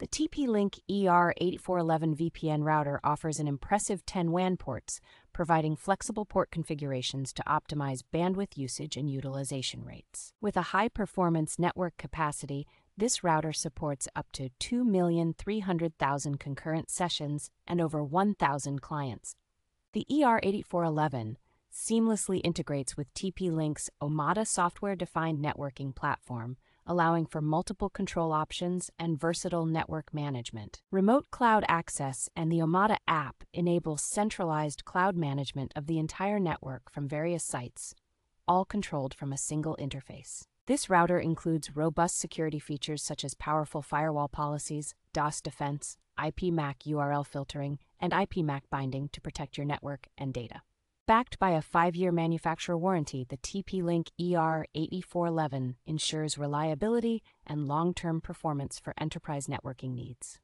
The TP-Link ER8411 VPN router offers an impressive 10 WAN ports, providing flexible port configurations to optimize bandwidth usage and utilization rates. With a high-performance network capacity, this router supports up to 2,300,000 concurrent sessions and over 1,000 clients. The ER8411 seamlessly integrates with TP-Link's Omada software-defined networking platform, allowing for multiple control options and versatile network management. Remote cloud access and the Omada app enable centralized cloud management of the entire network from various sites, all controlled from a single interface. This router includes robust security features such as powerful firewall policies, DOS defense, IPMAC URL filtering, and IPMAC binding to protect your network and data. Backed by a five year manufacturer warranty, the TP Link ER8411 ensures reliability and long term performance for enterprise networking needs.